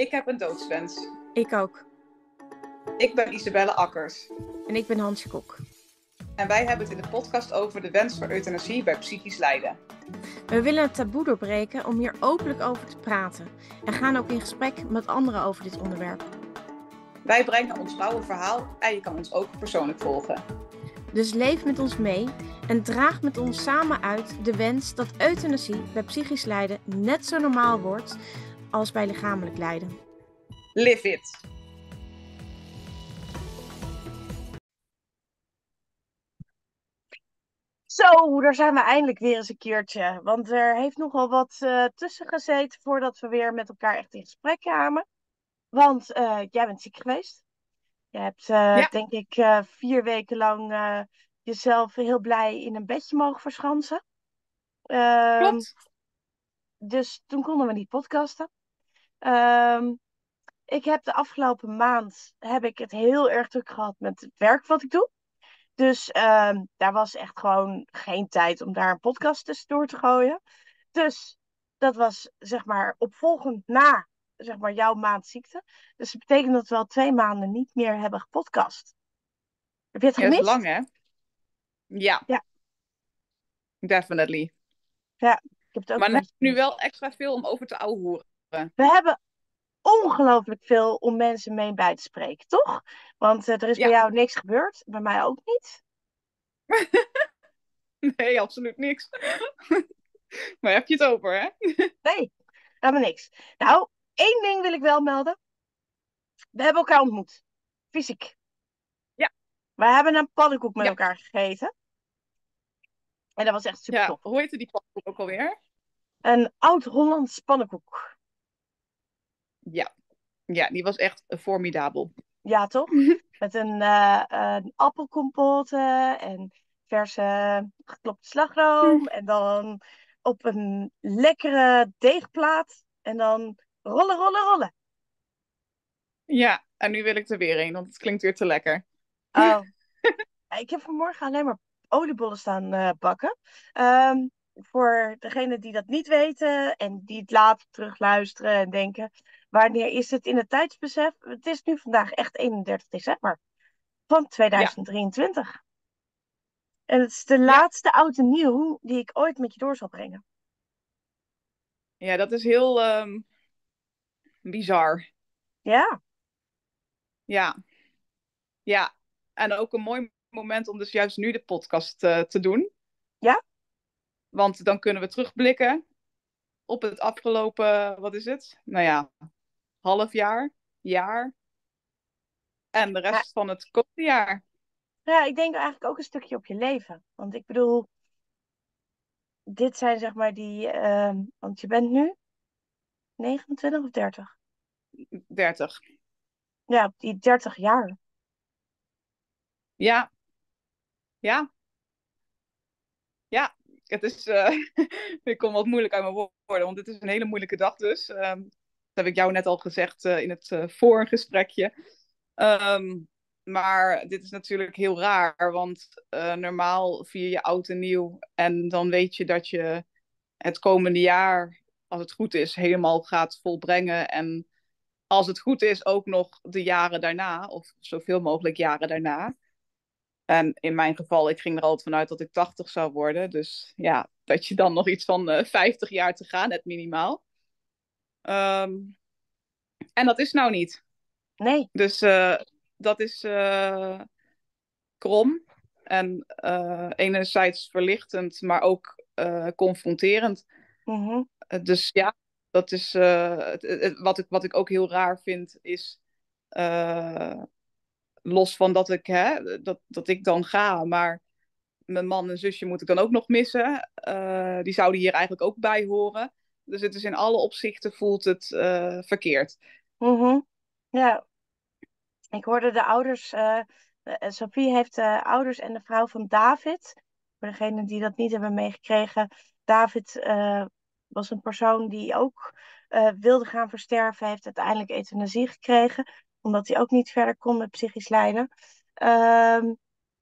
Ik heb een doodswens. Ik ook. Ik ben Isabelle Akkers. En ik ben Hansje Kok. En wij hebben het in de podcast over de wens voor euthanasie bij psychisch lijden. We willen het taboe doorbreken om hier openlijk over te praten. En gaan ook in gesprek met anderen over dit onderwerp. Wij brengen ons rauwe verhaal en je kan ons ook persoonlijk volgen. Dus leef met ons mee en draag met ons samen uit de wens dat euthanasie bij psychisch lijden net zo normaal wordt als bij lichamelijk lijden. Live it! Zo, daar zijn we eindelijk weer eens een keertje. Want er heeft nogal wat uh, tussen gezeten voordat we weer met elkaar echt in gesprek kwamen. Want uh, jij bent ziek geweest. Je hebt, uh, ja. denk ik, vier weken lang jezelf heel blij in een bedje mogen verschansen. Ehm, Klopt. Dus toen konden we niet podcasten. Um, ik heb de afgelopen maand heb ik het heel erg druk gehad met het werk wat ik doe. Dus um, daar was echt gewoon geen tijd om daar een podcast tussendoor te gooien. Dus dat was zeg maar opvolgend na zeg maar, jouw maand ziekte. Dus dat betekent dat we al twee maanden niet meer hebben gepodcast. Heb je het gemist? Is lang hè? Ja. Ja. Definitely. Ja, ik heb het ook Maar dan heb je nu wel extra veel om over te ouwehoeren. We hebben ongelooflijk veel om mensen mee bij te spreken, toch? Want uh, er is Ja. bij jou niks gebeurd, bij mij ook niet. Nee, absoluut niks. Maar heb je het over, hè? Nee, helemaal niks. Nou, één ding wil ik wel melden. We hebben elkaar ontmoet. Fysiek. Ja. We hebben een pannenkoek met Ja. elkaar gegeten. En dat was echt super Ja, tof. hoe heette die pannenkoek ook alweer? Een oud-Hollands pannenkoek. Ja. Ja, die was echt formidabel. Ja, toch? Met een, eh een appelcompote en verse geklopte slagroom. En dan op een lekkere deegplaat. En dan rollen, rollen, rollen. Ja, en nu wil ik er weer een, want het klinkt weer te lekker. Oh. ik heb vanmorgen alleen maar oliebollen staan eh, bakken. Ehm, voor degenen die dat niet weten en die het later terugluisteren en denken, wanneer is het in het tijdsbesef? Het is nu vandaag echt 31 december van 2023. En het is de laatste oud en nieuw die ik ooit met je door zal brengen. Ja, dat is heel ehm, bizar. Ja, Ja. Ja. En ook een mooi moment om dus juist nu de podcast eh, te doen. Ja. Want dan kunnen we terugblikken op het afgelopen, wat is het? Nou ja, half jaar, jaar. En de rest van het komende jaar. ja, ik denk eigenlijk ook een stukje op je leven. Want ik bedoel, dit zijn zeg maar die, ehm, want je bent nu 29 of 30? 30. Ja, die 30 jaar. Ja. Ja. Ja. Het is, eh, ik kom wat moeilijk uit mijn woorden, want het is een hele moeilijke dag dus. Ehm, dat heb ik jou net al gezegd eh, in het eh voorgesprekje. Ehm, maar dit is natuurlijk heel raar, want eh, normaal vier je oud en nieuw en dan weet je dat je het komende jaar, als het goed is, helemaal gaat volbrengen. En als het goed is, ook nog de jaren daarna, of zoveel mogelijk jaren daarna. En in mijn geval, ik ging er altijd vanuit dat ik 80 zou worden. Dus ja, dat je dan nog iets van eh 50 jaar te gaan hebt, minimaal. Ehm, en dat is nou niet. Nee, Dus eh, dat is eh, krom. En eh, enerzijds verlichtend, maar ook confronterend. mhm, Eh, dus ja, dat is het, het- wat, ik, wat ik ook heel raar vind, is los van dat ik, hè, dat, dat ik dan ga, maar mijn man en zusje moet ik dan ook nog missen. Die zouden hier eigenlijk ook bij horen. Dus het is in alle opzichten voelt het eh, verkeerd. mhm. Ja, ik hoorde de ouders, eh, Sophie heeft de ouders en de vrouw van David. Voor degenen die dat niet hebben meegekregen, David was een persoon die ook wilde gaan versterven, heeft uiteindelijk euthanasie gekregen, omdat hij ook niet verder kon met psychisch lijden. Ehm,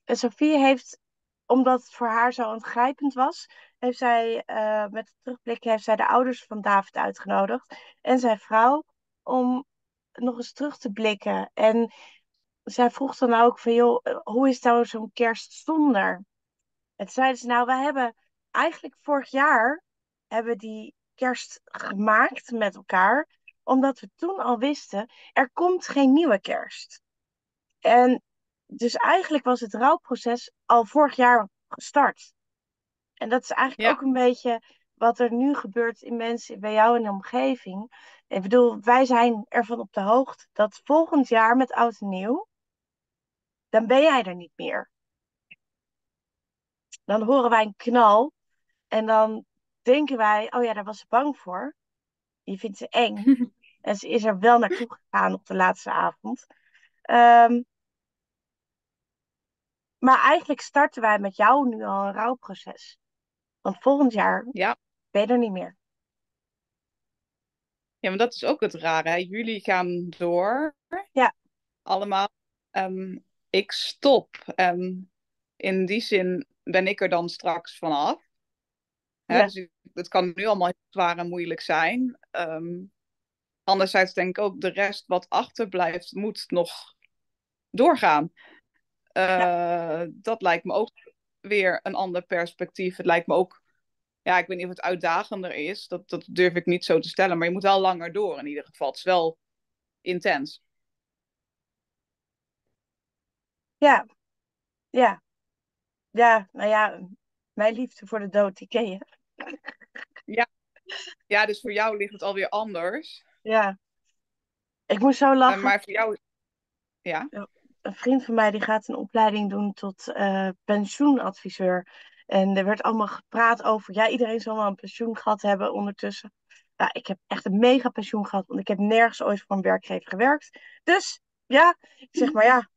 Sophie heeft, omdat het voor haar zo aangrijpend was, heeft zij eh, met het terugblik heeft zij de ouders van David uitgenodigd en zijn vrouw om nog eens terug te blikken. En zij vroeg dan ook van, joh, hoe is nou zo'n kerst zonder? En zeiden ze, nou, we hebben eigenlijk vorig jaar hebben die kerst gemaakt met elkaar, omdat we toen al wisten, er komt geen nieuwe kerst. En dus eigenlijk was het rouwproces al vorig jaar gestart. En dat is eigenlijk ook een beetje wat er nu gebeurt in mensen bij jou in de omgeving. Ik bedoel, wij zijn ervan op de hoogte dat volgend jaar met oud en nieuw, dan ben jij er niet meer. Dan horen wij een knal en dan denken wij, oh ja, daar was ze bang voor. Je vindt ze eng. en ze is er wel naartoe gegaan op de laatste avond. Um, maar eigenlijk starten wij met jou nu al een rouwproces. Want volgend jaar ja. ben je er niet meer. Ja, maar dat is ook het rare. Hè? Jullie gaan door. Ja. Allemaal. Um, ik stop. En in die zin ben ik er dan straks vanaf. Hè? Ja. Dus het kan nu allemaal heel zwaar en moeilijk zijn. Um, anderzijds denk ik ook, de rest wat achterblijft, moet nog doorgaan. Uh, Dat lijkt me ook weer een ander perspectief. Het lijkt me ook, ja, ik weet niet of het uitdagender is. Dat, dat durf ik niet zo te stellen. Maar je moet wel langer door in ieder geval. Het is wel intens. Ja, ja. Ja, nou ja, mijn liefde voor de dood, die ken je. Ja. ja, dus voor jou ligt het alweer anders. Ja. Ik moest zo lachen. Maar voor jou... Ja? Een vriend van mij die gaat een opleiding doen tot uh, pensioenadviseur. En er werd allemaal gepraat over, ja, iedereen zal wel een pensioen gehad hebben ondertussen. Ja, ik heb echt een mega pensioen gehad, want ik heb nergens ooit voor een werkgever gewerkt. Dus ja, ik zeg maar ja,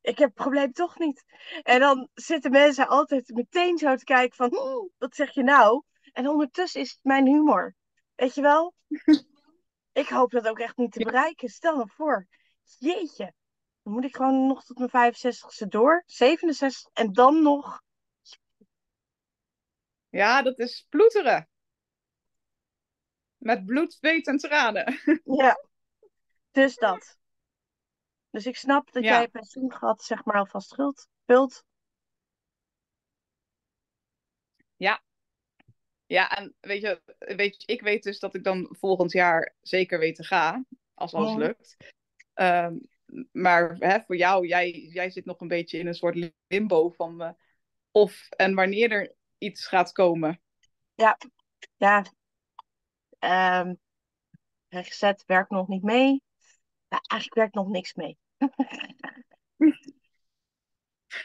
ik heb het probleem toch niet. En dan zitten mensen altijd meteen zo te kijken van, wat zeg je nou? En ondertussen is het mijn humor. Weet je wel? ik hoop dat ook echt niet te bereiken. Stel me voor. Jeetje. Dan moet ik gewoon nog tot mijn 65ste door. 67 en dan nog. Ja, dat is ploeteren. Met bloed, zweet en tranen. Ja, dus dat. Dus ik snap dat ja. jij pensioen gehad, zeg maar, alvast schuld. Ja. Ja, en weet je, weet je, ik weet dus dat ik dan volgend jaar zeker weet te gaan. Als alles lukt. Um, maar hè, voor jou, jij, jij zit nog een beetje in een soort limbo van uh, of en wanneer er iets gaat komen. Ja, ja. Um, rechtgezet werkt nog niet mee. Nou, eigenlijk werkt nog niks mee.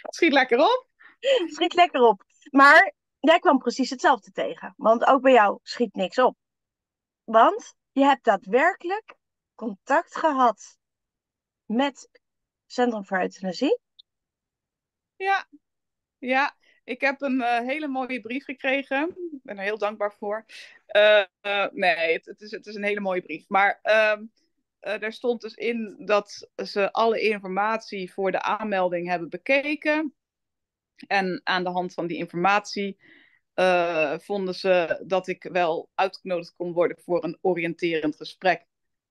Schiet lekker op. Schiet lekker op. Maar jij kwam precies hetzelfde tegen. Want ook bij jou schiet niks op. Want je hebt daadwerkelijk contact gehad met Centrum voor Euthanasie? Ja, ja. Ik heb een uh, hele mooie brief gekregen. Ik ben er heel dankbaar voor. Uh, uh, nee, het, is, het is een hele mooie brief. Maar ehm, er stond dus in dat ze alle informatie voor de aanmelding hebben bekeken. En aan de hand van die informatie vonden ze dat ik wel uitgenodigd kon worden voor een oriënterend gesprek.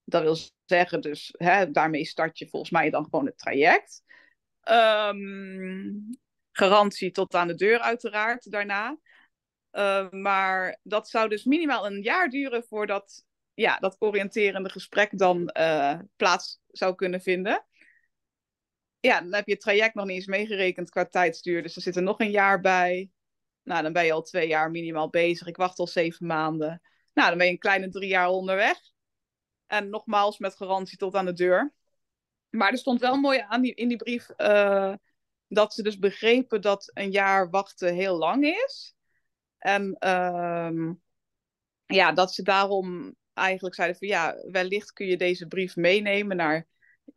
Dat wil zeggen, dus hè, daarmee start je volgens mij dan gewoon het traject. Um, garantie tot aan de deur uiteraard daarna. Uh, maar dat zou dus minimaal een jaar duren voordat ja, dat oriënterende gesprek dan uh, plaats zou kunnen vinden. Ja, dan heb je het traject nog niet eens meegerekend qua tijdsduur. Dus er zit er nog een jaar bij. Nou, dan ben je al twee jaar minimaal bezig. Ik wacht al zeven maanden. Nou, dan ben je een kleine drie jaar onderweg. En nogmaals met garantie tot aan de deur. Maar er stond wel mooi aan die, in die brief uh, dat ze dus begrepen dat een jaar wachten heel lang is. En uh, ja, dat ze daarom eigenlijk zeiden van ja, wellicht kun je deze brief meenemen naar,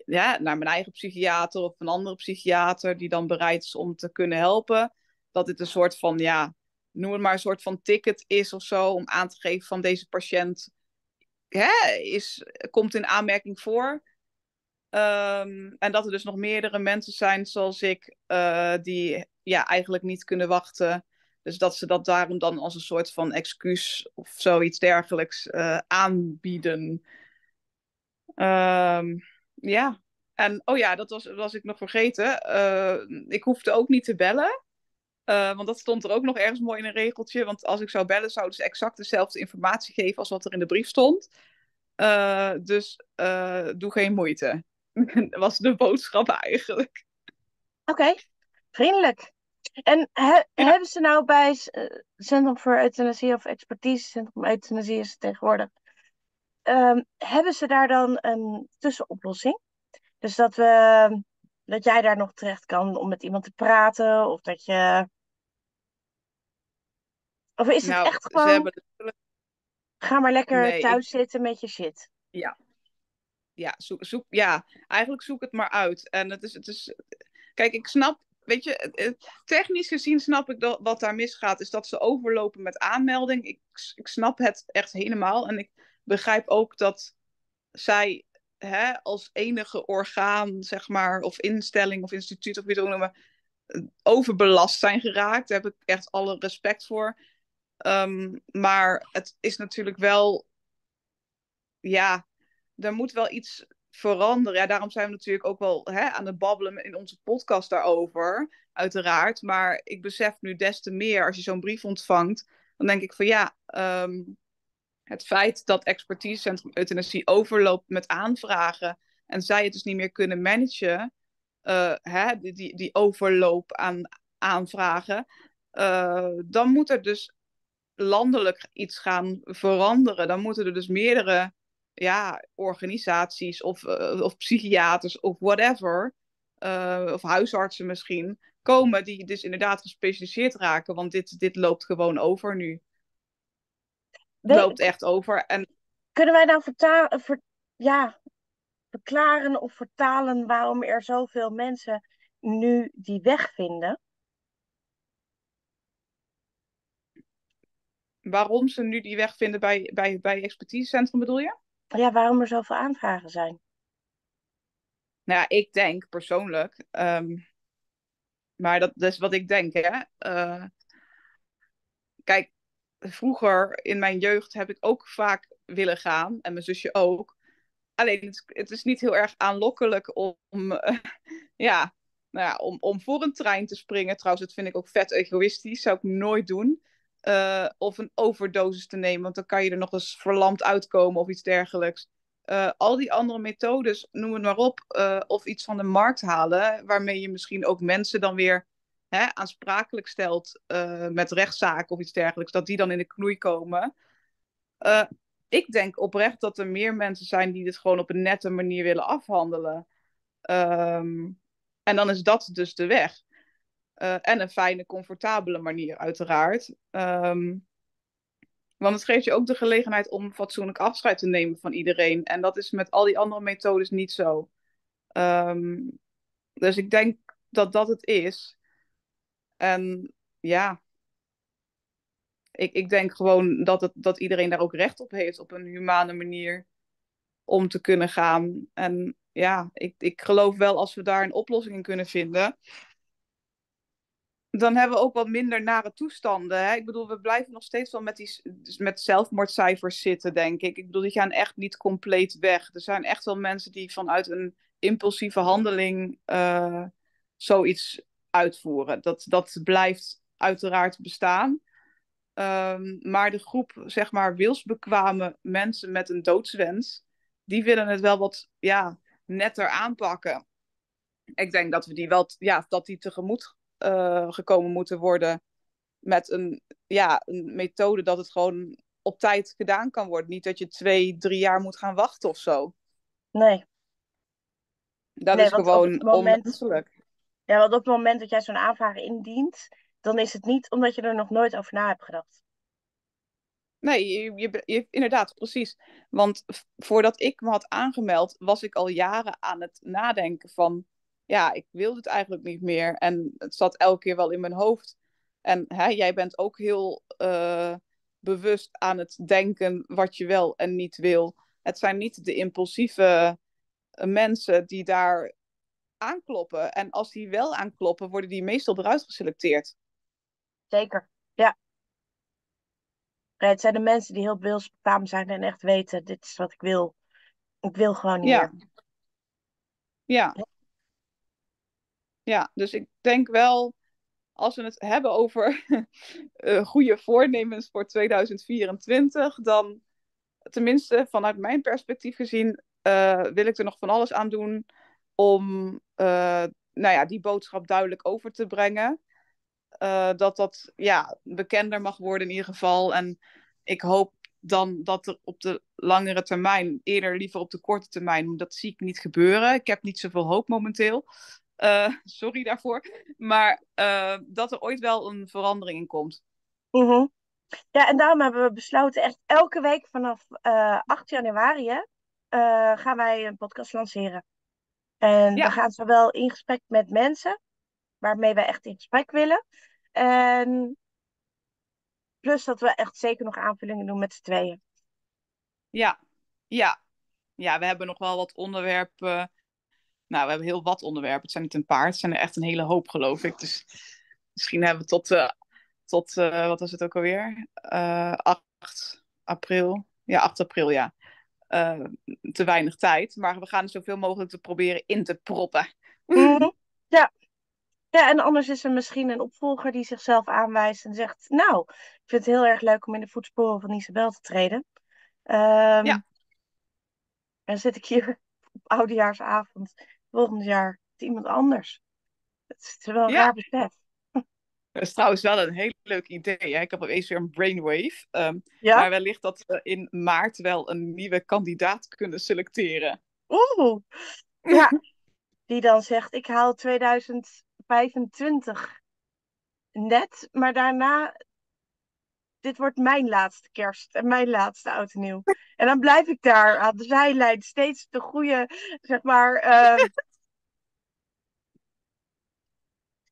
ja, naar mijn eigen psychiater of een andere psychiater die dan bereid is om te kunnen helpen. Dat dit een soort van, ja, noem het maar een soort van ticket is of zo om aan te geven van deze patiënt hè, is, komt in aanmerking voor. Um, en dat er dus nog meerdere mensen zijn zoals ik, uh, die ja, eigenlijk niet kunnen wachten. Dus dat ze dat daarom dan als een soort van excuus of zoiets dergelijks uh, aanbieden. Ehm, ja, en oh ja, dat was, was ik nog vergeten. Uh, ik hoefde ook niet te bellen. Uh, want dat stond er ook nog ergens mooi in een regeltje. Want als ik zou bellen, zouden ze exact dezelfde informatie geven als wat er in de brief stond. Uh, dus doe geen moeite. dat was de boodschap eigenlijk. Oké, vriendelijk. En he, ja. hebben ze nou bij Centrum voor Euthanasie of Expertise, Centrum Euthanasie is het tegenwoordig, um, hebben ze daar dan een tussenoplossing? Dus dat, we, dat jij daar nog terecht kan om met iemand te praten, of dat je. Of is het nou, echt gewoon. Ze hebben... Ga maar lekker Nee, thuis ik- zitten met je shit. Ja. Ja, zoek, zoek, ja, eigenlijk zoek het maar uit. En het is, het is, kijk, ik snap, weet je, technisch gezien snap ik dat wat daar misgaat, is dat ze overlopen met aanmelding. Ik, ik snap het echt helemaal. En ik begrijp ook dat zij hè, als enige orgaan, zeg maar, of instelling of instituut, of wie het ook noemen, eh, overbelast zijn geraakt. Daar heb ik echt alle respect voor. Ehm, maar het is natuurlijk wel, ja, er moet wel iets veranderen. Ja, daarom zijn we natuurlijk ook wel hè, aan het babbelen in onze podcast daarover, uiteraard. Maar ik besef nu des te meer, als je zo'n brief ontvangt, dan denk ik van ja, ehm, het feit dat expertisecentrum euthanasie overloopt met aanvragen en zij het dus niet meer kunnen managen, eh, hè, die, die, overloop aan aanvragen, eh, dan moet er dus landelijk iets gaan veranderen. Dan moeten er dus meerdere ja, organisaties of, eh, of psychiaters of whatever, eh, of huisartsen misschien, komen die dus inderdaad gespecialiseerd raken. Want dit, dit loopt gewoon over nu. We- loopt echt over. En Kunnen wij nou verta- ver- ja, verklaren of vertalen waarom er zoveel mensen nu die weg vinden? Waarom ze nu die weg vinden bij, bij, bij expertisecentrum bedoel je? Ja, waarom er zoveel aanvragen zijn? Nou ja, ik denk persoonlijk, ehm, maar dat, dat is wat ik denk, hè. Eh, kijk, vroeger in mijn jeugd heb ik ook vaak willen gaan, en mijn zusje ook. Alleen het, het is niet heel erg aanlokkelijk om, eh, ja, nou ja, om, om voor een trein te springen. Trouwens, dat vind ik ook vet egoïstisch, zou ik nooit doen. Eh, of een overdosis te nemen, want dan kan je er nog eens verlamd uitkomen of iets dergelijks. Eh, al die andere methodes, noem het maar op, eh, of iets van de markt halen, waarmee je misschien ook mensen dan weer hè, aansprakelijk stelt met rechtszaken of iets dergelijks, dat die dan in de knoei komen. Ik denk oprecht dat er meer mensen zijn die dit gewoon op een nette manier willen afhandelen. Ehm, en dan is dat dus de weg. Eh, en een fijne, comfortabele manier, uiteraard. Ehm, want het geeft je ook de gelegenheid om fatsoenlijk afscheid te nemen van iedereen. En dat is met al die andere methodes niet zo. Ehm, dus ik denk dat dat het is. En ja, ik, ik denk gewoon dat, het, dat iedereen daar ook recht op heeft op een humane manier om te kunnen gaan. En ja, ik, ik geloof wel als we daar een oplossing in kunnen vinden, dan hebben we ook wat minder nare toestanden. Hè? Ik bedoel, we blijven nog steeds wel met, die, dus met zelfmoordcijfers zitten, denk ik. Ik bedoel, die gaan echt niet compleet weg. Er zijn echt wel mensen die vanuit een impulsieve handeling uh, zoiets uitvoeren. Dat, dat blijft uiteraard bestaan. Um, maar de groep, zeg maar, wilsbekwame mensen met een doodswens, die willen het wel wat ja, netter aanpakken. Ik denk dat we die wel, ja, dat die tegemoet uh, gekomen moeten worden met een, ja, een methode dat het gewoon op tijd gedaan kan worden. Niet dat je twee, drie jaar moet gaan wachten of zo. Nee. Dat Nee, is gewoon het moment-. Ja, want op het moment dat jij zo'n aanvraag indient, dan is het niet omdat je er nog nooit over na hebt gedacht. Nee, je, je, je- inderdaad, precies. Want voordat ik me had aangemeld, was ik al jaren aan het nadenken van, ja, ik wil dit eigenlijk niet meer. En het zat elke keer wel in mijn hoofd. En hè, jij bent ook heel eh, bewust aan het denken wat je wel en niet wil. Het zijn niet de impulsieve eh, mensen die daar aankloppen. En als die wel aankloppen, worden die meestal eruit geselecteerd. Zeker, ja. Het zijn de mensen die heel wilsbekwaam zijn en echt weten, dit is wat ik wil. Ik wil gewoon niet Ja. meer. Ja. Ja, dus ik denk wel, als we het hebben over eh, goede voornemens voor 2024, dan tenminste vanuit mijn perspectief gezien, eh, wil ik er nog van alles aan doen om eh, nou ja, die boodschap duidelijk over te brengen. Dat dat ja, bekender mag worden in ieder geval. En ik hoop dan dat er op de langere termijn, eerder liever op de korte termijn, dat zie ik niet gebeuren. Ik heb niet zoveel hoop momenteel. Uh, sorry daarvoor. Maar uh, dat er ooit wel een verandering in komt. Mm -hmm. Ja, en daarom hebben we besloten echt elke week vanaf uh, 8 januari hè, gaan wij een podcast lanceren. En ja. we gaan zowel in gesprek met mensen, waarmee wij echt in gesprek willen. En plus dat we echt zeker nog aanvullingen doen met z'n tweeën. Ja, ja. Ja, we hebben nog wel wat onderwerpen. Nou, we hebben heel wat onderwerpen. Het zijn niet een paar, het zijn er echt een hele hoop, geloof ik. Dus misschien hebben we tot, uh, tot uh, wat was het ook alweer? Uh, 8 april. Ja, 8 april, ja. Te weinig tijd. Maar we gaan er zoveel mogelijk te proberen in te proppen. Mm, ja. Ja, en anders is er misschien een opvolger die zichzelf aanwijst en zegt: Nou, ik vind het heel erg leuk om in de voetsporen van Isabel te treden. Um, ja. En dan zit ik hier op oudejaarsavond volgend jaar met iemand anders. Het is wel een Ja. raar besef. Dat is trouwens wel een heel leuk idee. Hè? Ik heb opeens weer een brainwave. Um, Ja? Maar wellicht dat we in maart wel een nieuwe kandidaat kunnen selecteren. Oeh. Ja. Die dan zegt: Ik haal 2025 net, maar daarna. Dit wordt mijn laatste kerst en mijn laatste oud en nieuw. En dan blijf ik daar aan de zijlijn steeds de goede, zeg maar. eh,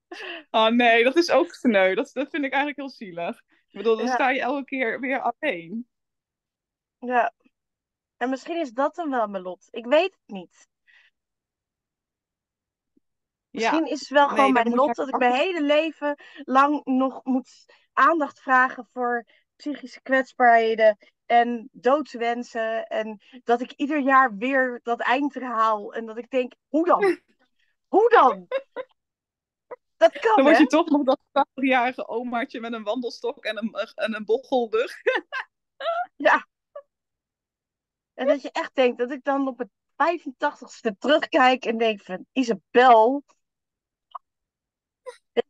Oh nee, dat is ook sneu. Dat, dat vind ik eigenlijk heel zielig. Ik bedoel, dan Ja. sta je elke keer weer alleen. ja. En misschien is dat dan wel mijn lot. Ik weet het niet. Misschien is het wel Nee, gewoon mijn lot dat ik mijn hele leven lang nog moet aandacht vragen voor psychische kwetsbaarheden en doodswensen. En dat ik ieder jaar weer dat eind haal. En dat ik denk, hoe dan? Hoe dan? Dat kan, Dan word hè? je toch nog dat 80-jarige omaatje met een wandelstok en een, en een bochelrug. Ja. En dat je echt denkt dat ik dan op het 85ste terugkijk en denk van Isabel.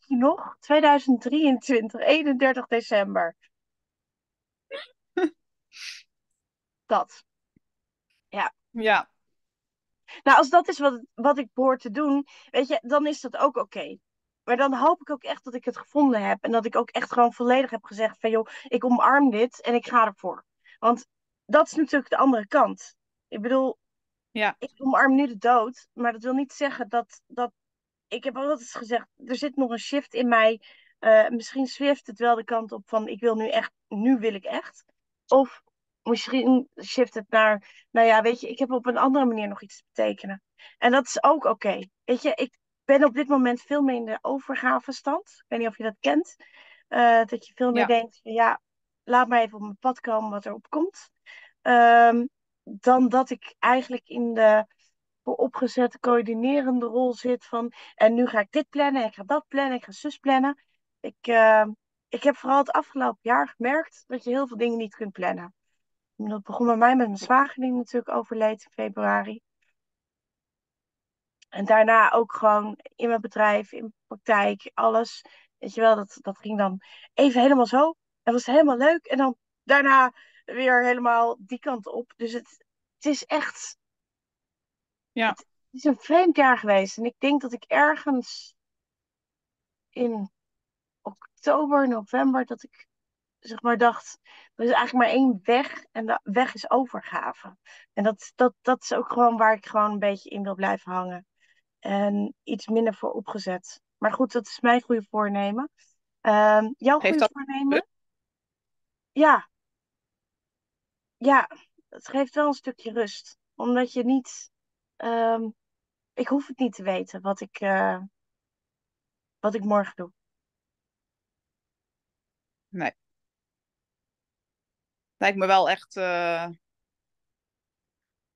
Nog? 2023, 31 december. Dat. Ja, Nou, als dat is wat, wat ik behoor te doen, weet je, dan is dat ook oké. Maar dan hoop ik ook echt dat ik het gevonden heb. En dat ik ook echt gewoon volledig heb gezegd van, joh, ik omarm dit en ik ga ervoor. Want dat is natuurlijk de andere kant. Ik bedoel, ja, ik omarm nu de dood, maar dat wil niet zeggen dat, dat ik heb altijd gezegd, er zit nog een shift in mij. Eh, misschien zwift het wel de kant op van, ik wil nu echt, nu wil ik echt. Of misschien shift het naar, nou ja, weet je, ik heb op een andere manier nog iets te betekenen. En dat is ook oké. Weet je, ik ben op dit moment veel meer in de overgavestand. Ik weet niet of je dat kent. Eh, dat je veel meer Ja. denkt, van, ja, laat maar even op mijn pad komen wat erop komt. Ehm, dan dat ik eigenlijk in de opgezette coördinerende rol zit van en nu ga ik dit plannen, ik ga dat plannen, ik ga zus plannen. Ik, eh, ik heb vooral het afgelopen jaar gemerkt dat je heel veel dingen niet kunt plannen. En Dat begon bij mij met mijn zwager die natuurlijk overleed in februari. En daarna ook gewoon in mijn bedrijf, in mijn praktijk, alles. Weet je wel, dat, dat ging dan even helemaal zo. En was helemaal leuk. En dan daarna weer helemaal die kant op. Dus het, het is echt ja, het is een vreemd jaar geweest. En ik denk dat ik ergens in oktober, november, dat ik zeg maar dacht, er is eigenlijk maar één weg en de weg is overgave. En dat, dat, dat is ook gewoon waar ik gewoon een beetje in wil blijven hangen. En iets minder voor opgezet. Maar goed, dat is mijn goede voornemen. Ehm, jouw Heeft goede voornemen? Ja. Ja, het geeft wel een stukje rust. Omdat je niet... ehm, ik hoef het niet te weten wat ik, eh, wat ik morgen doe. nee. Lijkt me wel echt, eh,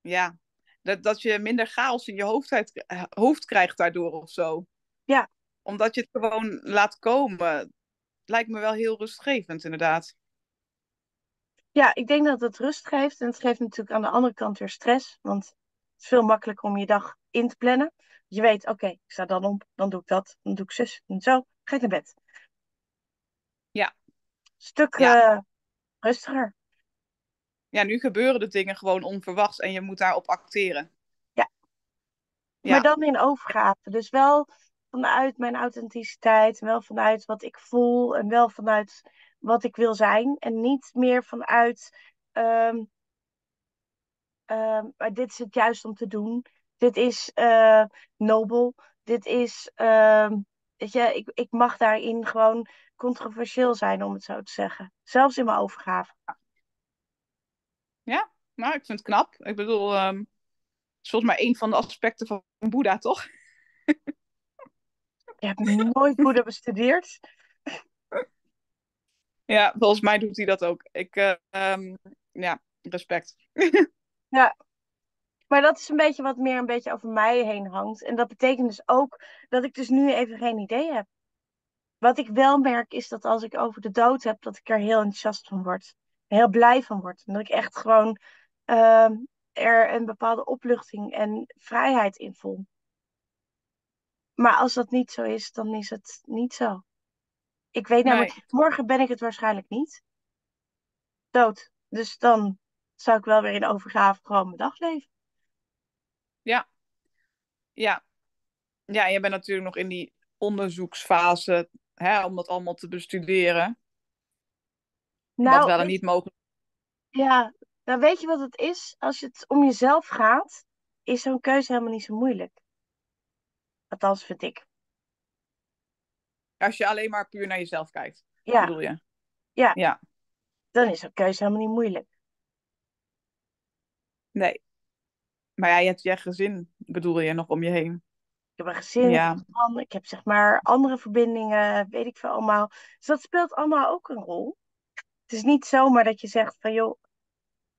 ja, Dat, dat je minder chaos in je hoofd, hoofd krijgt daardoor of zo. Ja. Omdat je het gewoon laat komen. Lijkt me wel heel rustgevend, inderdaad. Ja, ik denk dat het rust geeft. En het geeft natuurlijk aan de andere kant weer stress. Want veel makkelijker om je dag in te plannen. Je weet, oké, ik sta dan op, dan doe ik dat, dan doe ik zus en zo. Ga ik naar bed. Ja. Stuk ja. Uh, rustiger. Ja, nu gebeuren de dingen gewoon onverwachts en je moet daarop acteren. Ja. ja. Maar dan in overgave. Dus wel vanuit mijn authenticiteit, wel vanuit wat ik voel en wel vanuit wat ik wil zijn. En niet meer vanuit, um, dit is het juist om te doen. Dit is uh, nobel. Dit is, uh, weet je, ik, ik mag daarin gewoon controversieel zijn, om het zo te zeggen. Zelfs in mijn overgave. Ja, nou, ik vind het knap. Ik bedoel, um, het is volgens mij een van de aspecten van Boeddha, toch? Je hebt nooit Boeddha bestudeerd. Ja, volgens mij doet hij dat ook. Ik, uh, ja, respect. ja, maar dat is een beetje wat meer een beetje over mij heen hangt. En dat betekent dus ook dat ik dus nu even geen idee heb. Wat ik wel merk is dat als ik over de dood heb, dat ik er heel enthousiast van word. Heel blij van word. En dat ik echt gewoon uh, er een bepaalde opluchting en vrijheid in voel. Maar als dat niet zo is, dan is het niet zo. Ik weet namelijk, nee. morgen ben ik het waarschijnlijk niet. Dood. Dus dan zou ik wel weer in overgave gewoon mijn dag leven. Ja. Ja. Ja, je bent natuurlijk nog in die onderzoeksfase hè, om dat allemaal te bestuderen. Nou, wat wel en niet mogelijk. Ja, nou weet je wat het is? Als het om jezelf gaat, is zo'n keuze helemaal niet zo moeilijk. Althans, vind ik. Als je alleen maar puur naar jezelf kijkt, ja. bedoel je? Ja. ja. Dan is zo'n keuze helemaal niet moeilijk. Nee. Maar ja, je hebt je gezin, bedoel je, nog om je heen. Ik heb een gezin, ja. ik heb zeg maar andere verbindingen, weet ik veel allemaal. Dus dat speelt allemaal ook een rol. Het is niet zomaar dat je zegt van joh,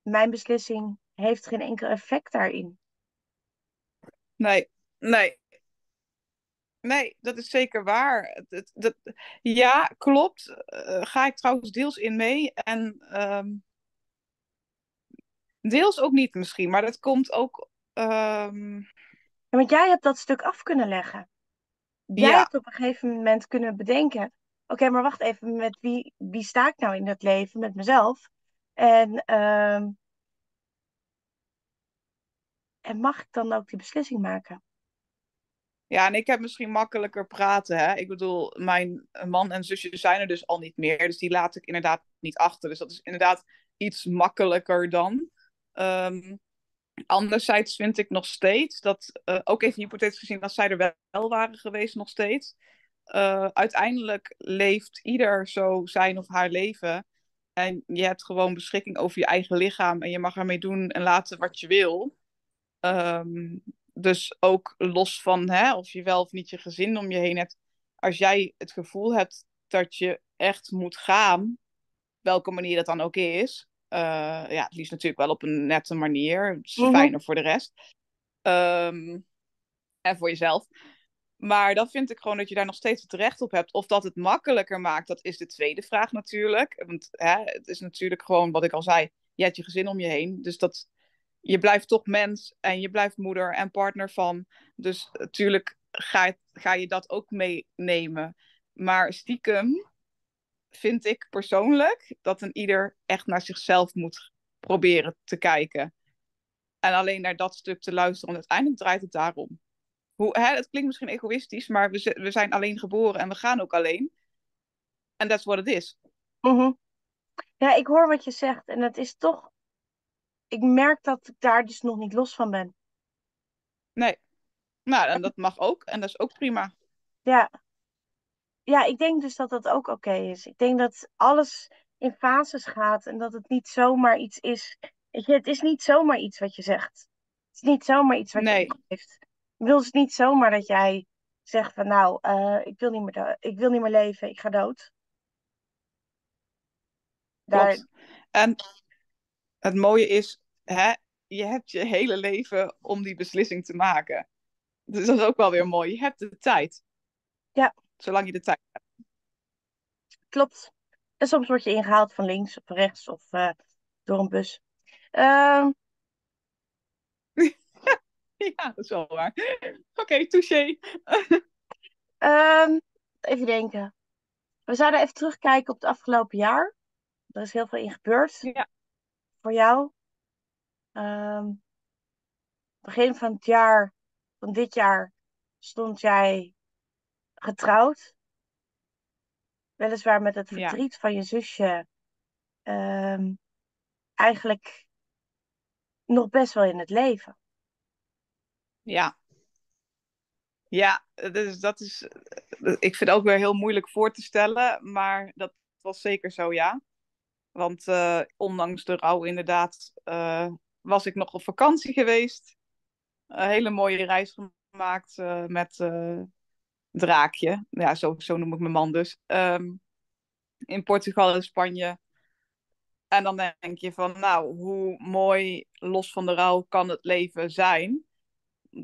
mijn beslissing heeft geen enkel effect daarin. Nee, nee. Nee, dat is zeker waar. Dat, dat, ja, klopt. Uh, ga ik trouwens deels in mee. En um, deels ook niet misschien, maar dat komt ook. Um... Ja, want jij hebt dat stuk af kunnen leggen. Jij ja. hebt op een gegeven moment kunnen bedenken: oké, maar wacht even, met wie, wie sta ik nou in het leven? Met mezelf. En, um... en mag ik dan ook die beslissing maken? Ja, en ik heb misschien makkelijker praten. Hè? Ik bedoel, mijn man en zusje zijn er dus al niet meer. Dus die laat ik inderdaad niet achter. Dus dat is inderdaad iets makkelijker dan. Um, anderzijds vind ik nog steeds dat, uh, ook even hypothetisch gezien, dat zij er wel waren geweest nog steeds. Uh, uiteindelijk leeft ieder zo zijn of haar leven. En je hebt gewoon beschikking over je eigen lichaam. En je mag ermee doen en laten wat je wil. Um, dus ook los van hè, of je wel of niet je gezin om je heen hebt. Als jij het gevoel hebt dat je echt moet gaan, welke manier dat dan ook is. Uh, ja, het liefst natuurlijk wel op een nette manier. Het is mm-hmm. fijner voor de rest. Um, en voor jezelf. Maar dan vind ik gewoon dat je daar nog steeds het recht op hebt. Of dat het makkelijker maakt, dat is de tweede vraag natuurlijk. Want hè, het is natuurlijk gewoon wat ik al zei. Je hebt je gezin om je heen. Dus dat je blijft toch mens en je blijft moeder en partner van. Dus natuurlijk ga, ga je dat ook meenemen. Maar stiekem vind ik persoonlijk dat een ieder echt naar zichzelf moet proberen te kijken. En alleen naar dat stuk te luisteren. Want uiteindelijk draait het daarom. Hoe, hè, het klinkt misschien egoïstisch, maar we, we zijn alleen geboren en we gaan ook alleen. En dat is wat het is. Mm Ja, ik hoor wat je zegt. En het is toch ik merk dat ik daar dus nog niet los van ben. Nee. Nou, en dat mag ook. En dat is ook prima. Ja. Ja, ik denk dus dat dat ook oké is. Ik denk dat alles in fases gaat en dat het niet zomaar iets is. Weet je, het is niet zomaar iets wat je zegt. Het is niet zomaar iets wat nee. je heeft. Ik bedoel, het is niet zomaar dat jij zegt van nou, uh, ik, wil niet meer ik wil niet meer leven, ik ga dood. Daar... En het mooie is, hè, je hebt je hele leven om die beslissing te maken. Dus dat is ook wel weer mooi. Je hebt de tijd. Ja. Zolang je de tijd hebt. Klopt. En soms word je ingehaald van links of rechts of uh, door een bus. Uh... ja, dat is wel waar. Oké, okay, touché. um, even denken. We zouden even terugkijken op het afgelopen jaar. Er is heel veel in gebeurd. Ja. Voor jou. Um, begin van het jaar, van dit jaar, stond jij getrouwd. Weliswaar met het verdriet van je zusje. Um, eigenlijk nog best wel in het leven. Ja. Ja, dus dat is. Ik vind het ook weer heel moeilijk voor te stellen, maar dat was zeker zo, ja. Want uh, ondanks de rouw, inderdaad, uh, was ik nog op vakantie geweest. Een hele mooie reis gemaakt uh, met Draakje. Ja, zo, zo noem ik mijn man dus. Um, in Portugal en Spanje. En dan denk je van, nou, hoe mooi los van de rouw kan het leven zijn?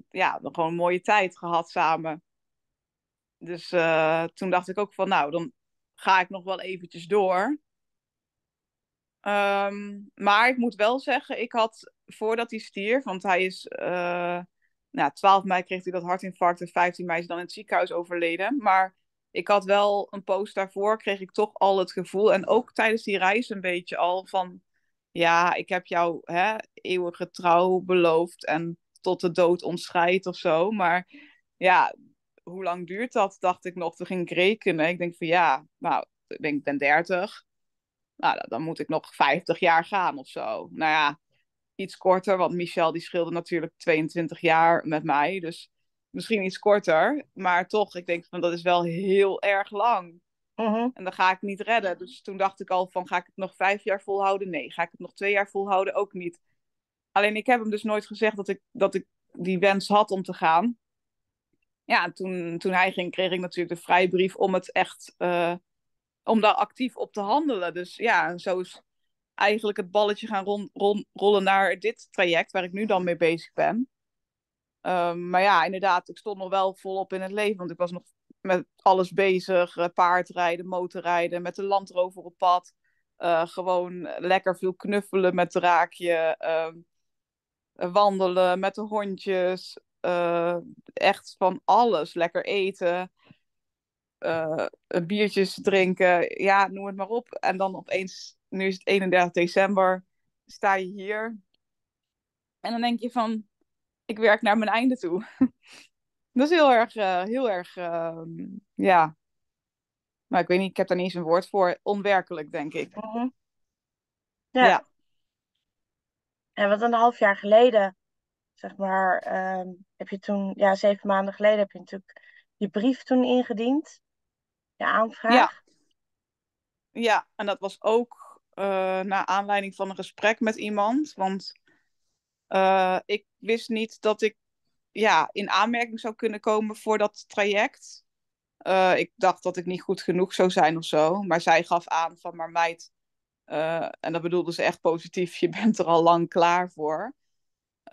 Ja, dan gewoon een mooie tijd gehad samen. Dus uh, toen dacht ik ook van, nou, dan ga ik nog wel eventjes door. Um, maar ik moet wel zeggen, ik had voordat hij stierf, want hij is, uh, nou, 12 mei kreeg hij dat hartinfarct en 15 mei is dan in het ziekenhuis overleden. Maar ik had wel een post daarvoor, kreeg ik toch al het gevoel, en ook tijdens die reis een beetje al, van ja, ik heb jou hè, eeuwige trouw beloofd en tot de dood ontscheidt of zo. Maar ja, hoe lang duurt dat, dacht ik nog. Toen ging ik rekenen. Ik denk van ja, nou, ik, denk, ben 30. Nou, dan moet ik nog 50 jaar gaan of zo. Nou ja, iets korter, want Michel die scheelde natuurlijk 22 jaar met mij. Dus misschien iets korter. Maar toch, ik denk van dat is wel heel erg lang. Uh-huh. En dan ga ik niet redden. Dus toen dacht ik al van ga ik het nog vijf jaar volhouden? Nee. Ga ik het nog twee jaar volhouden? Ook niet. Alleen ik heb hem dus nooit gezegd dat ik, dat ik die wens had om te gaan. Ja, toen, toen hij ging, kreeg ik natuurlijk de vrijbrief om het echt, uh, om daar actief op te handelen. Dus ja, zo is eigenlijk het balletje gaan rollen naar dit traject waar ik nu dan mee bezig ben. Um, maar ja, inderdaad, ik stond nog wel volop in het leven, want ik was nog met alles bezig. Uh, paardrijden, motorrijden, met de landrover op pad. Uh, gewoon lekker veel knuffelen met draakje. Uh, wandelen met de hondjes. echt van alles. Lekker eten. biertjes drinken. Ja, noem het maar op. En dan opeens, nu is het 31 december, sta je hier. En dan denk je van, ik werk naar mijn einde toe. Dat is heel erg, uh, heel erg, uh, ja. Maar ik weet niet, ik heb daar niet eens een woord voor. Onwerkelijk, denk ik. -huh. ja. ja. En wat een half jaar geleden, zeg maar, uh, heb je toen, ja, zeven maanden geleden heb je natuurlijk je brief toen ingediend. Je aanvraag. Ja, ja en dat was ook uh, naar aanleiding van een gesprek met iemand. Want uh, ik wist niet dat ik ja, in aanmerking zou kunnen komen voor dat traject. Uh, ik dacht dat ik niet goed genoeg zou zijn of zo. Maar zij gaf aan van, maar meid, en dat bedoelde ze echt positief, je bent er al lang klaar voor.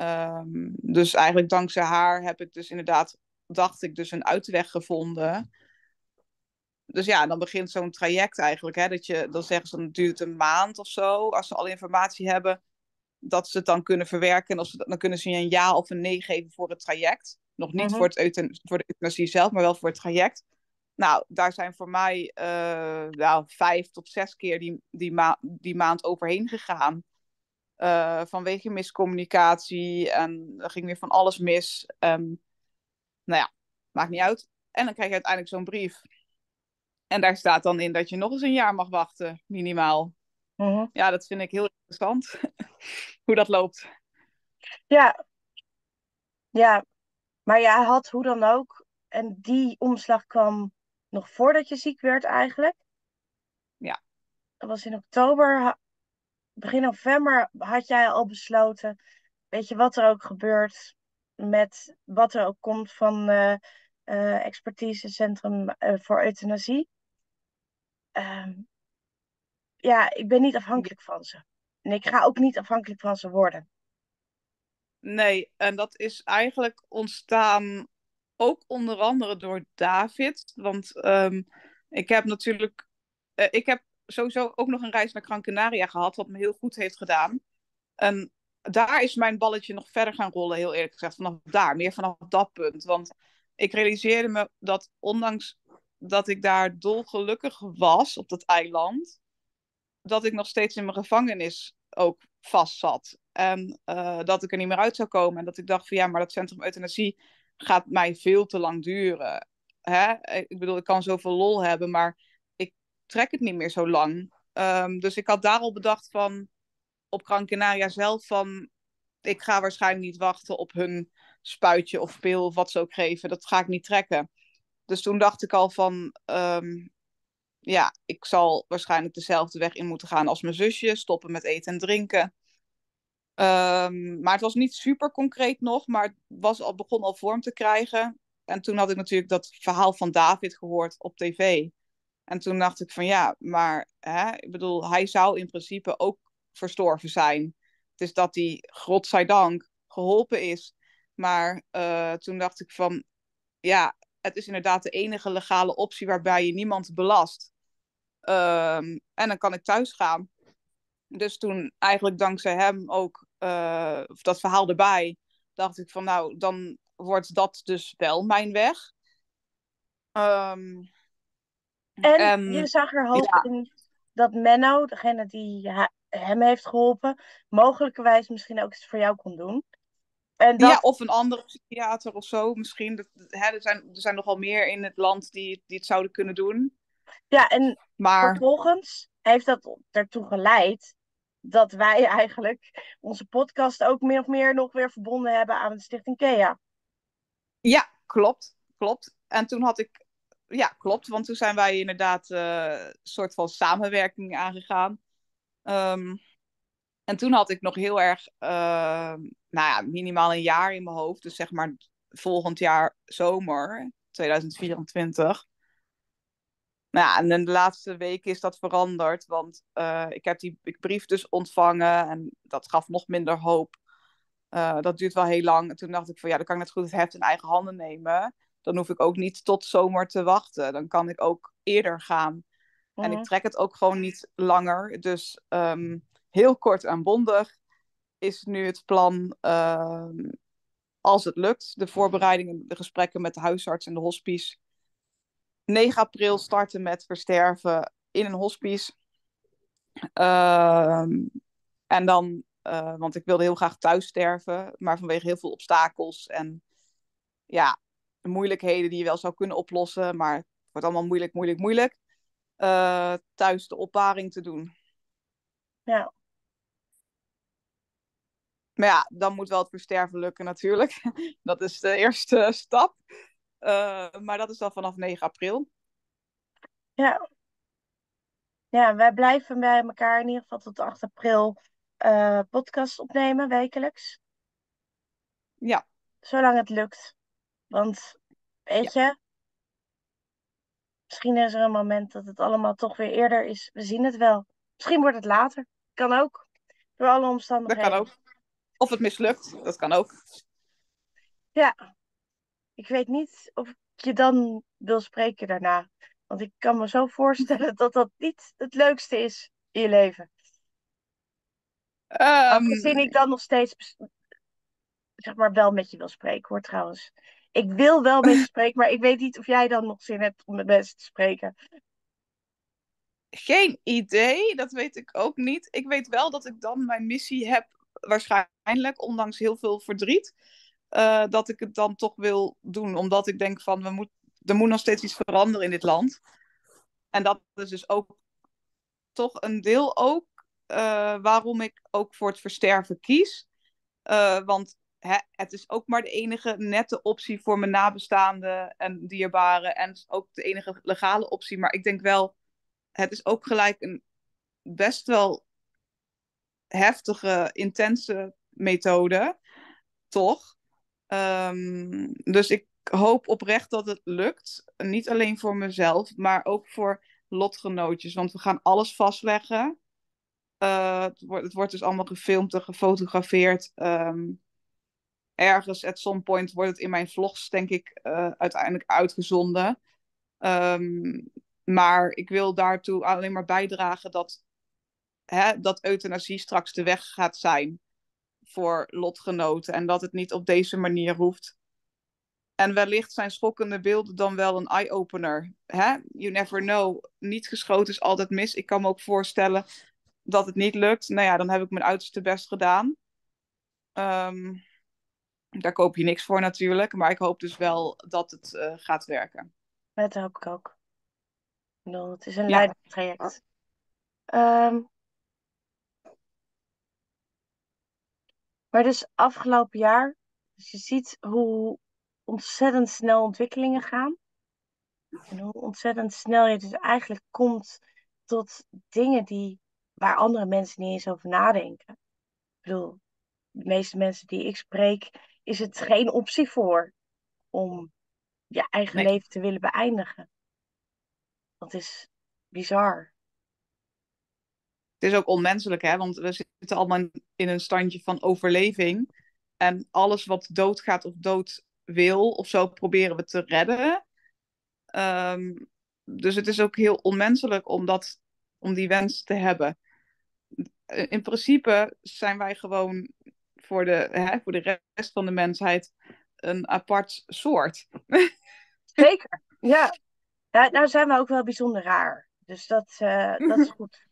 Um, dus eigenlijk dankzij haar heb ik dus inderdaad, dacht ik, dus een uitweg gevonden. Dus ja, dan begint zo'n traject eigenlijk. Hè, dat je, dan zeggen ze, dan duurt het een maand of zo. Als ze alle informatie hebben, dat ze het dan kunnen verwerken. En als ze, dan kunnen ze je een ja of een nee geven voor het traject. Nog niet Mhm. voor, het voor de euthanasie zelf, maar wel voor het traject. Nou, daar zijn voor mij nou, vijf tot zes keer die, die, ma die maand overheen gegaan. Eh, vanwege miscommunicatie en er ging weer van alles mis. En, nou ja, maakt niet uit. En dan krijg je uiteindelijk zo'n brief. En daar staat dan in dat je nog eens een jaar mag wachten, minimaal. Mhm. Ja, dat vind ik heel interessant. Hoe dat loopt. Ja. Ja, maar jij had hoe dan ook, en die omslag kwam nog voordat je ziek werd eigenlijk. Ja. Dat was in oktober, begin november had jij al besloten, weet je wat er ook gebeurt met wat er ook komt van eh eh, expertisecentrum eh, voor euthanasie. Ehm, ja, ik ben niet afhankelijk van ze. En ik ga ook niet afhankelijk van ze worden. Nee, en dat is eigenlijk ontstaan ook onder andere door David. Want ehm, ik heb natuurlijk. Uh, ik heb sowieso ook nog een reis naar Gran Canaria gehad, wat me heel goed heeft gedaan. En daar is mijn balletje nog verder gaan rollen, heel eerlijk gezegd. Vanaf daar, meer vanaf dat punt. Want ik realiseerde me dat ondanks dat ik daar dolgelukkig was op dat eiland, dat ik nog steeds in mijn gevangenis ook vast zat. En uh, dat ik er niet meer uit zou komen. En dat ik dacht van ja, maar dat centrum euthanasie gaat mij veel te lang duren. Hè? Ik bedoel, ik kan zoveel lol hebben, maar ik trek het niet meer zo lang. Um, dus ik had daar al bedacht van, op Gran Canaria zelf, van ik ga waarschijnlijk niet wachten op hun spuitje of pil of wat ze ook geven. Dat ga ik niet trekken. Dus toen dacht ik al van, um, ja, ik zal waarschijnlijk dezelfde weg in moeten gaan als mijn zusje. Stoppen met eten en drinken. Um, maar het was niet super concreet nog, maar het was al, begon al vorm te krijgen. En toen had ik natuurlijk dat verhaal van David gehoord op tv. En toen dacht ik van ja, maar hè, ik bedoel, hij zou in principe ook verstorven zijn. Het is dat hij, godzijdank, geholpen is. Maar uh, toen dacht ik van ja, het is inderdaad de enige legale optie waarbij je niemand belast. Um, en dan kan ik thuis gaan. Dus toen eigenlijk dankzij hem ook uh, dat verhaal erbij, dacht ik van nou, dan wordt dat dus wel mijn weg. Um, en, en, je zag er hoop ja. in dat Menno, degene die hem heeft geholpen, mogelijkerwijs misschien ook iets voor jou kon doen. En dat... Ja, of een andere psychiater of zo misschien. Dat, hè, er, zijn, er zijn nogal meer in het land die, die het zouden kunnen doen. Ja, en maar... vervolgens heeft dat ertoe geleid dat wij eigenlijk onze podcast ook meer of meer nog weer verbonden hebben aan de Stichting Kea. Ja, klopt. Klopt. En toen had ik, ja, klopt. Want toen zijn wij inderdaad uh, een soort van samenwerking aangegaan. Um, en toen had ik nog heel erg, uh, nou ja, minimaal een jaar in mijn hoofd. Dus zeg maar volgend jaar zomer, 2024. Nou ja, en in de laatste weken is dat veranderd. Want uh, ik heb die ik brief dus ontvangen en dat gaf nog minder hoop. Uh, dat duurt wel heel lang. En toen dacht ik van ja, dan kan ik net goed het heft in eigen handen nemen. Dan hoef ik ook niet tot zomer te wachten. Dan kan ik ook eerder gaan. En ik trek het ook gewoon niet langer. Dus um, heel kort en bondig is nu het plan, uh, als het lukt, de voorbereidingen, de gesprekken met de huisarts en de hospice. 9 april starten met versterven in een hospice. Uh, en dan, uh, want ik wilde heel graag thuis sterven, maar vanwege heel veel obstakels en ja, moeilijkheden die je wel zou kunnen oplossen, maar het wordt allemaal moeilijk, moeilijk, moeilijk. Uh, thuis de opbaring te doen. Ja. Maar ja, dan moet wel het versterven lukken natuurlijk. dat is de eerste stap. Uh, maar dat is dan vanaf 9 april. Ja. Ja, wij blijven bij elkaar in ieder geval tot 8 april uh, podcast opnemen, wekelijks. Ja. Zolang het lukt. Want, weet ja. je, misschien is er een moment dat het allemaal toch weer eerder is. We zien het wel. Misschien wordt het later. Kan ook. Door alle omstandigheden. Dat kan ook. Of het mislukt, dat kan ook. Ja, ik weet niet of ik je dan wil spreken daarna. Want ik kan me zo voorstellen dat dat niet het leukste is in je leven. Um, Aangezien ik dan nog steeds zeg maar wel met je wil spreken hoor trouwens. Ik wil wel met je spreken, maar ik weet niet of jij dan nog zin hebt om met mensen te spreken. Geen idee, dat weet ik ook niet. Ik weet wel dat ik dan mijn missie heb waarschijnlijk, ondanks heel veel verdriet, uh, dat ik het dan toch wil doen. Omdat ik denk van, we moet, er moet nog steeds iets veranderen in dit land. En dat is dus ook toch een deel ook uh, waarom ik ook voor het versterven kies. Uh, want hè, het is ook maar de enige nette optie voor mijn nabestaanden en dierbaren. En ook de enige legale optie. Maar ik denk wel, het is ook gelijk een best wel heftige, intense methode, toch? Um, dus ik hoop oprecht dat het lukt. Niet alleen voor mezelf, maar ook voor lotgenootjes. Want we gaan alles vastleggen. Uh, het, wordt, het wordt dus allemaal gefilmd en gefotografeerd. Um, ergens, at some point, wordt het in mijn vlogs, denk ik, uh, uiteindelijk uitgezonden. Um, maar ik wil daartoe alleen maar bijdragen dat, hè, dat euthanasie straks de weg gaat zijn voor lotgenoten. En dat het niet op deze manier hoeft. En wellicht zijn schokkende beelden dan wel een eye-opener. You never know. Niet geschoten is altijd mis. Ik kan me ook voorstellen dat het niet lukt. Nou ja, dan heb ik mijn uiterste best gedaan. Um, daar koop je niks voor natuurlijk. Maar ik hoop dus wel dat het uh, gaat werken. Dat hoop ik ook. Ik bedoel, het is een ja. traject. Um, maar dus afgelopen jaar, dus je ziet hoe ontzettend snel ontwikkelingen gaan. En hoe ontzettend snel je dus eigenlijk komt tot dingen die, waar andere mensen niet eens over nadenken. Ik bedoel, de meeste mensen die ik spreek, is het geen optie voor om je eigen Nee. leven te willen beëindigen. Dat is bizar. Het is ook onmenselijk, hè? Want we zitten allemaal in een standje van overleving. En alles wat doodgaat of dood wil of zo proberen we te redden. Ehm, dus het is ook heel onmenselijk om, dat, om die wens te hebben. In principe zijn wij gewoon voor de, hè, voor de rest van de mensheid een apart soort. Zeker, ja. ja. Nou zijn we ook wel bijzonder raar. Dus dat, uh, dat is goed.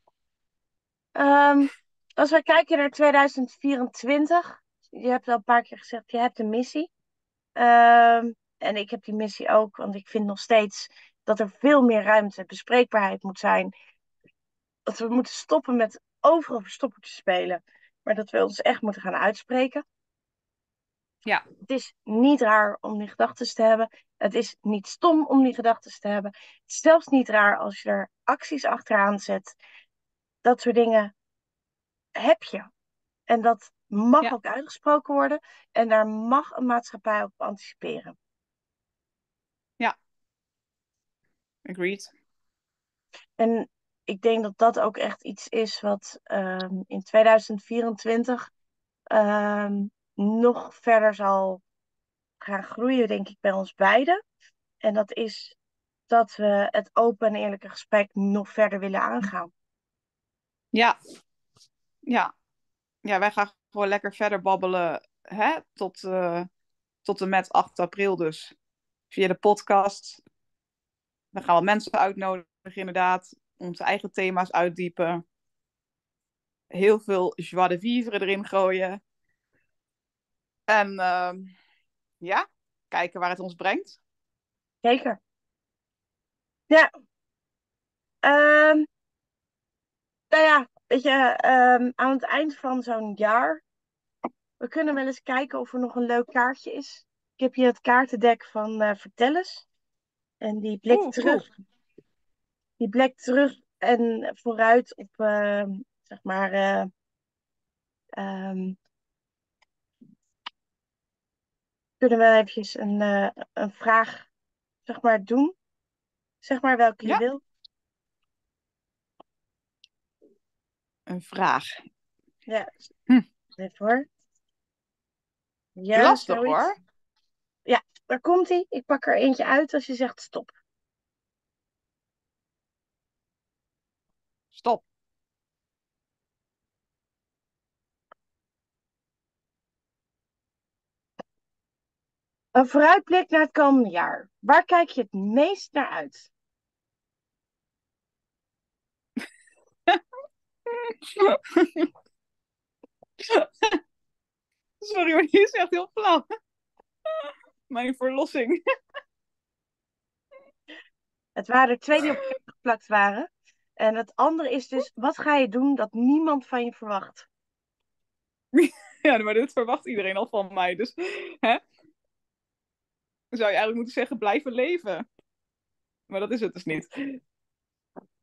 Um, als we kijken naar 2024, je hebt al een paar keer gezegd, je hebt een missie. Um, en ik heb die missie ook, want ik vind nog steeds dat er veel meer ruimte, bespreekbaarheid moet zijn. Dat we moeten stoppen met overal verstoppen te spelen, maar dat we ons echt moeten gaan uitspreken. Ja. Het is niet raar om die gedachten te hebben. Het is niet stom om die gedachten te hebben. Het is zelfs niet raar als je er acties achteraan zet. Dat soort dingen heb je. En dat mag Ja. ook uitgesproken worden. En daar mag een maatschappij op anticiperen. Agreed. En ik denk dat dat ook echt iets is wat ehm, in 2024 ehm, nog verder zal gaan groeien, denk ik, bij ons beiden. En dat is dat we het open en eerlijke gesprek nog verder willen aangaan. Ja. Ja. Ja, wij gaan gewoon lekker verder babbelen hè? Tot, eh, tot en met 8 april dus. Via de podcast. Dan gaan we mensen uitnodigen inderdaad. Onze eigen thema's uitdiepen. Heel veel joie de vivre erin gooien. En ehm, ja, kijken waar het ons brengt. Zeker. Ja. Ehm, nou ja, weet je, ehm, aan het eind van zo'n jaar. We kunnen wel eens kijken of er nog een leuk kaartje is. Ik heb hier het kaartendek van eh Vertel eens. En die blikt Oeh, terug. Die blikt terug en vooruit op, ehm, zeg maar. ehm, kunnen we eventjes een, eh, een vraag, zeg maar, doen? Zeg maar welke je wil. Een vraag. Ja. Hm. Even hoor. Ja, Lastig zoiets. hoor. Daar komt hij. Ik pak er eentje uit als je zegt stop. Stop. Een vooruitblik naar het komende jaar. Waar kijk je het meest naar uit? Sorry, maar die is echt heel flauw. Mijn verlossing. Het waren er twee die op geplakt waren. En het andere is dus, wat ga je doen dat niemand van je verwacht? Ja, maar dit verwacht iedereen al van mij. Dus hè? Dan zou je eigenlijk moeten zeggen, blijven leven. Maar dat is het dus niet.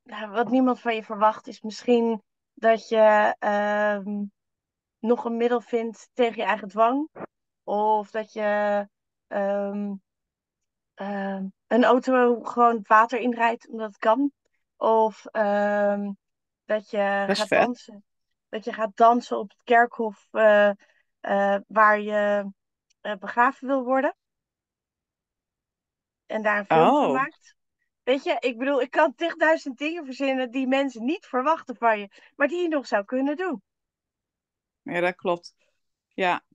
Nou, wat niemand van je verwacht is misschien dat je ehm, nog een middel vindt tegen je eigen dwang. Of dat je ehm, ehm, een auto gewoon water inrijdt omdat het kan. Of dat je gaat vet. dansen. Dat je gaat dansen op het kerkhof eh, eh, waar je uh, begraven wil worden. En daar een film van Oh, maakt. Weet je, ik bedoel, ik kan tigduizend dingen verzinnen die mensen niet verwachten van je, maar die je nog zou kunnen doen. ja, dat klopt. Ja,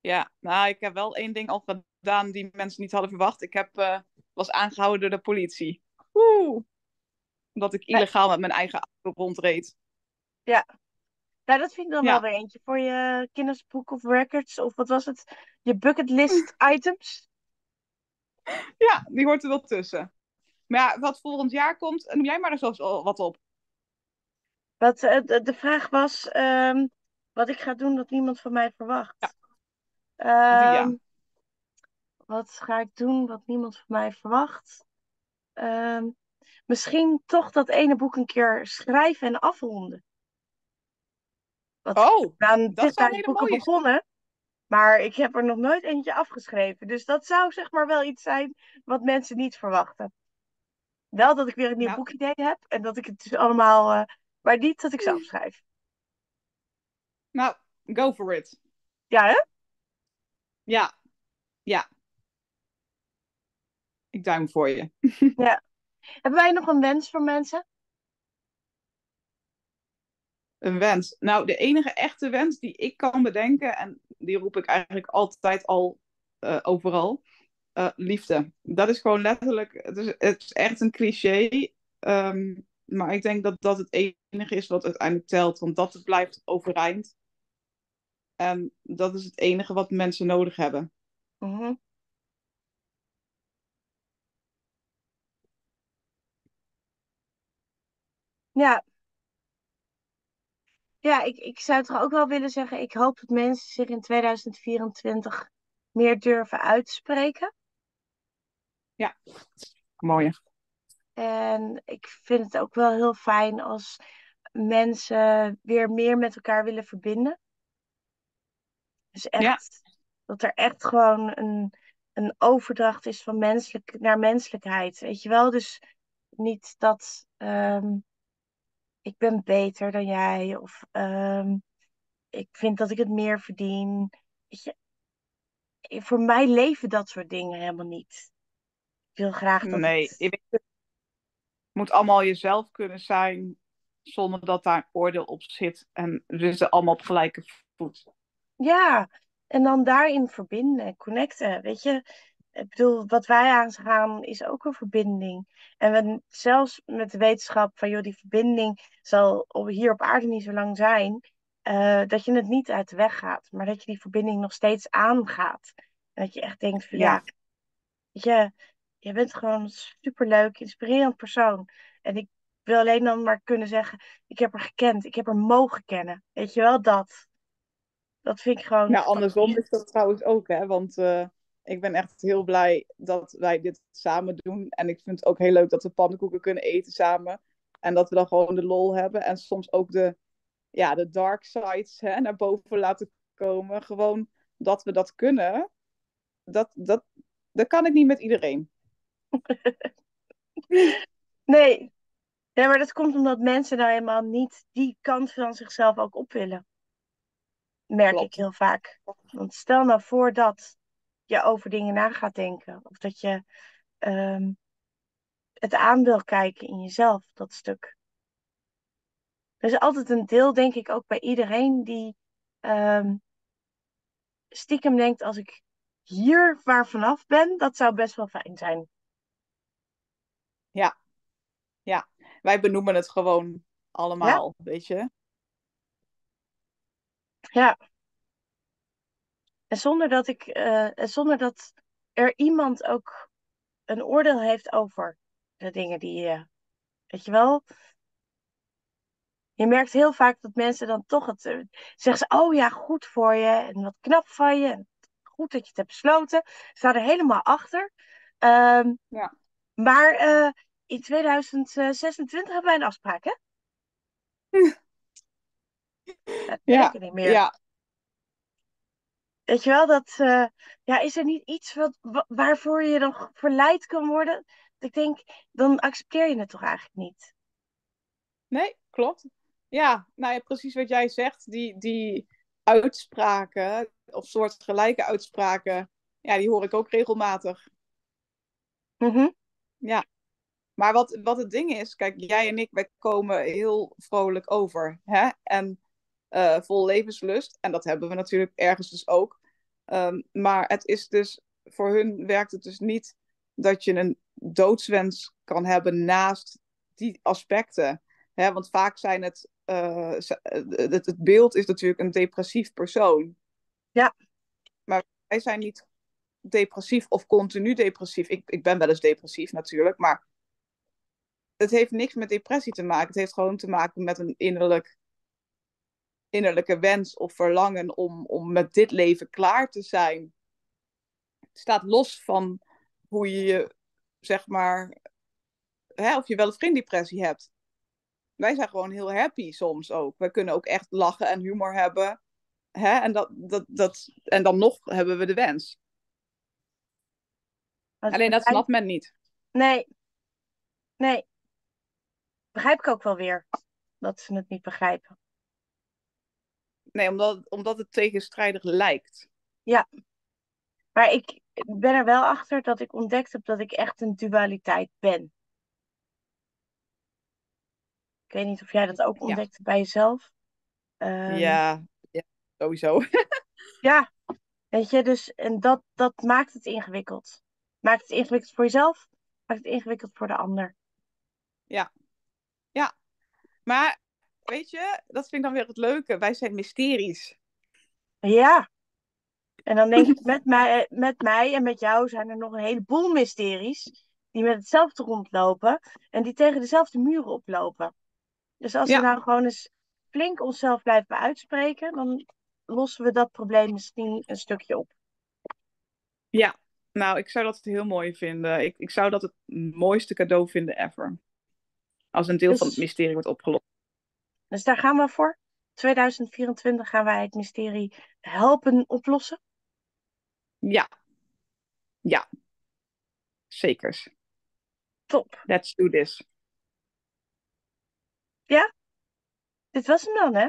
ja. Nou, ik heb wel één ding al gedaan die mensen niet hadden verwacht. Ik heb, eh, was aangehouden door de politie. Oeh. Omdat ik Ja. illegaal met mijn eigen auto rondreed. Nou, dat vind ik dan Ja. wel weer eentje voor je Guinness Book of Records, of wat was het? Je bucketlist items. Ja, die hoort er wel tussen. Maar ja, wat volgend jaar komt, noem jij maar er zelfs al wat op. Wat, eh, de, de vraag was ehm, wat ik ga doen dat niemand van mij verwacht. Ja. Ehm, ja. wat ga ik doen wat niemand van mij verwacht? Ehm, misschien toch dat ene boek een keer schrijven en afronden. Want Oh, aan dat 10.000 hele boeken mooie begonnen, maar ik heb er nog nooit eentje afgeschreven. Dus dat zou zeg maar wel iets zijn wat mensen niet verwachten. Wel dat ik weer een nieuw Nou. boekidee heb en dat ik het dus allemaal, eh, maar niet dat ik zelf schrijf. nou, go for it. Ja, hè? Ja, ja. Ik duim voor je. Hebben wij nog een wens voor mensen? Een wens. Nou, de enige echte wens die ik kan bedenken, en die roep ik eigenlijk altijd al eh, overal, eh, liefde. Dat is gewoon letterlijk, het is, het is echt een cliché, ehm, maar ik denk dat dat het enige is wat uiteindelijk telt, want dat blijft overeind. En dat is het enige wat mensen nodig hebben. Mhm. Ja, ja ik, ik zou toch ook wel willen zeggen, ik hoop dat mensen zich in 2024 meer durven uitspreken. Mooi. En ik vind het ook wel heel fijn als mensen weer meer met elkaar willen verbinden. Dus echt, dat er echt gewoon een, een overdracht is van menselijk naar menselijkheid. Weet je wel? Dus niet dat ehm, ik ben beter dan jij of ehm, ik vind dat ik het meer verdien. Weet je, voor mij leven dat soort dingen helemaal niet. Wil graag dat Nee, het... moet allemaal jezelf kunnen zijn zonder dat daar een oordeel op zit. En we zitten allemaal op gelijke voet. Ja, en dan daarin verbinden, connecten. Weet je, ik bedoel, wat wij aangaan is ook een verbinding. En we, zelfs met de wetenschap van, joh, die verbinding zal hier op aarde niet zo lang zijn, eh, dat je het niet uit de weg gaat, maar dat je die verbinding nog steeds aangaat. En dat je echt denkt van, ja, Ja. weet je, je bent gewoon een superleuk, inspirerend persoon. En ik wil alleen dan maar kunnen zeggen, ik heb er gekend, ik heb er mogen kennen. Weet je wel, dat. Dat vind ik gewoon Nou, andersom is dat trouwens ook, hè. Want eh, ik ben echt heel blij dat wij dit samen doen. En ik vind het ook heel leuk dat we pannenkoeken kunnen eten samen. En dat we dan gewoon de lol hebben. En soms ook de, ja, de dark sides hè, naar boven laten komen. Gewoon dat we dat kunnen. Dat, dat, dat kan ik niet met iedereen. Nee. maar dat komt omdat mensen nou helemaal niet die kant van zichzelf ook op willen. Merk ik heel vaak. Want stel nou voor dat je over dingen na gaat denken. Of dat je ehm, het aan wil kijken in jezelf, dat stuk. Er is altijd een deel, denk ik, ook bij iedereen die ehm, stiekem denkt: als ik hier waar vanaf ben, dat zou best wel fijn zijn. Wij benoemen het gewoon allemaal, weet je. Ja. En zonder dat ik, eh, en zonder dat er iemand ook een oordeel heeft over de dingen die je, weet je wel. Je merkt heel vaak dat mensen dan toch het eh, zeggen ze, oh ja, goed voor je en wat knap van je. En goed dat je het hebt besloten. Ze staan er helemaal achter. Ehm, Ja. Maar eh, in 2026 hebben wij een afspraak, hè? Dat Ja, niet meer. Ja, Weet je wel, dat, eh, ja, is er niet iets wat, wa- waarvoor je dan verleid kan worden? Ik denk, dan accepteer je het toch eigenlijk niet? nee, klopt. Ja, nou ja, precies wat jij zegt. Die, die uitspraken, of soortgelijke uitspraken, ja, die hoor ik ook regelmatig. Mhm. Ja. Maar wat, wat het ding is, kijk, jij en ik, wij komen heel vrolijk over. Hè? En eh, vol levenslust. En dat hebben we natuurlijk ergens dus ook. Ehm, maar het is dus, voor hun werkt het dus niet dat je een doodswens kan hebben naast die aspecten. Hè? Want vaak zijn het, uh, het, het beeld is natuurlijk een depressief persoon. Ja. Maar wij zijn niet depressief of continu depressief. Ik, ik ben wel eens depressief natuurlijk, maar het heeft niks met depressie te maken. Het heeft gewoon te maken met een innerlijk, innerlijke wens of verlangen om, om met dit leven klaar te zijn. Het staat los van hoe je zeg maar, hè, of je wel of geen depressie hebt. Wij zijn gewoon heel happy soms ook. We kunnen ook echt lachen en humor hebben. Hè? En, dat, dat, dat, en dan nog hebben we de wens. Alleen dat snapt men niet. Nee. Nee. Begrijp ik ook wel weer. Dat ze het niet begrijpen. Nee, omdat, omdat het tegenstrijdig lijkt. Ja. Maar ik ben er wel achter dat ik ontdekt heb dat ik echt een dualiteit ben. Ik weet niet of jij dat ook ontdekte ja. bij jezelf. Um, ja, ja, sowieso. ja, weet je, dus en dat, dat maakt het ingewikkeld. Maakt het ingewikkeld voor jezelf, maakt het ingewikkeld voor de ander. Ja, ja. Maar weet je, dat vind ik dan weer het leuke. Wij zijn mysteries. Ja. En dan denk ik, met mij, met mij en met jou zijn er nog een heleboel mysteries die met hetzelfde rondlopen en die tegen dezelfde muren oplopen. Dus als ja. we nou gewoon eens flink onszelf blijven uitspreken, dan lossen we dat probleem misschien een stukje op. Ja, nou, ik zou dat heel mooi vinden. Ik, ik zou dat het mooiste cadeau vinden ever. Als een deel dus, van het mysterie wordt opgelost. Dus daar gaan we voor. 2024 gaan wij het mysterie helpen oplossen. Ja. Ja. Zekers. Top. Let's do this. Ja? Dit was hem dan, hè?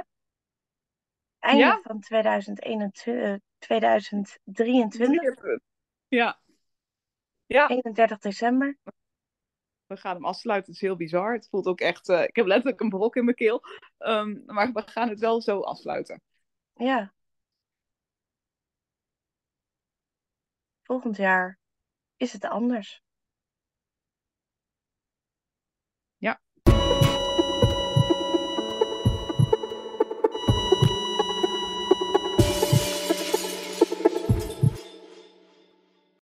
Einde ja? van 2021, 2023. Ja. ja. 31 december. We gaan hem afsluiten. Het is heel bizar. Het voelt ook echt... Uh, ik heb letterlijk een brok in mijn keel. Um, maar we gaan het wel zo afsluiten. Ja. Volgend jaar is het anders.